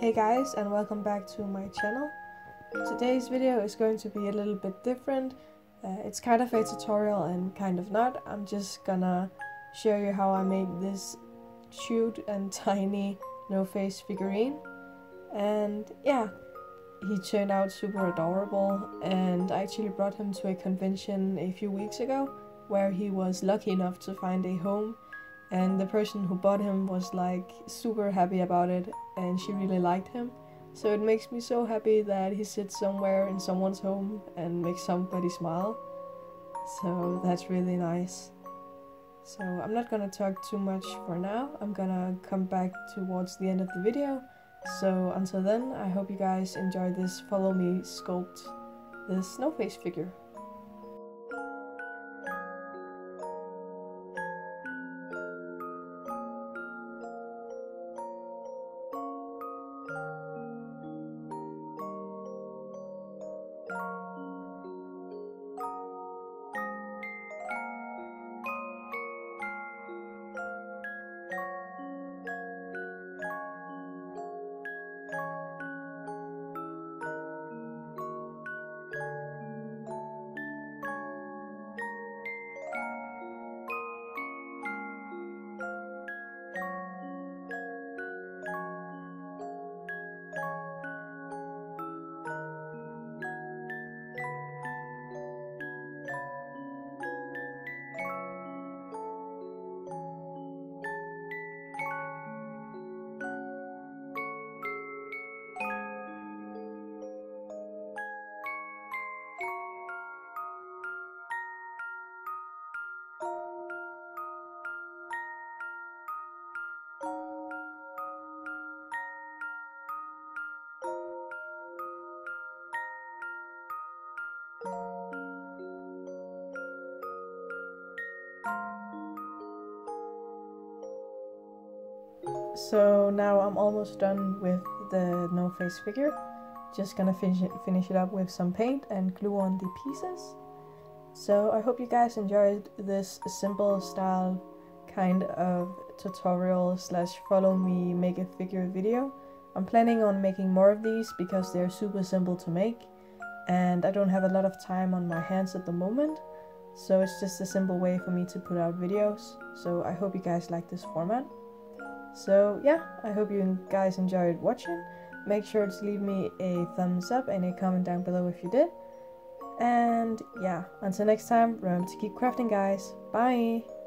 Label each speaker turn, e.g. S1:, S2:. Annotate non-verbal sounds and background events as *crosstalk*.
S1: Hey guys and welcome back to my channel. Today's video is going to be a little bit different. Uh, it's kind of a tutorial and kind of not. I'm just gonna show you how I made this cute and *laughs* tiny no-face figurine. And yeah, he turned out super adorable and I actually brought him to a convention a few weeks ago where he was lucky enough to find a home and the person who bought him was like super happy about it and she really liked him. So it makes me so happy that he sits somewhere in someone's home and makes somebody smile. So that's really nice. So i'm not gonna talk too much for now. I'm gonna come back towards the end of the video. So until then i hope you guys enjoy this follow me sculpt this no face figure So now I'm almost done with the no face figure. Just gonna finish it, finish it up with some paint and glue on the pieces. So I hope you guys enjoyed this simple style kind of tutorial slash follow me make a figure video. I'm planning on making more of these because they're super simple to make and I don't have a lot of time on my hands at the moment. So it's just a simple way for me to put out videos. So I hope you guys like this format. So yeah, I hope you guys enjoyed watching. Make sure to leave me a thumbs up and a comment down below if you did. And yeah, until next time, remember to keep crafting guys. Bye!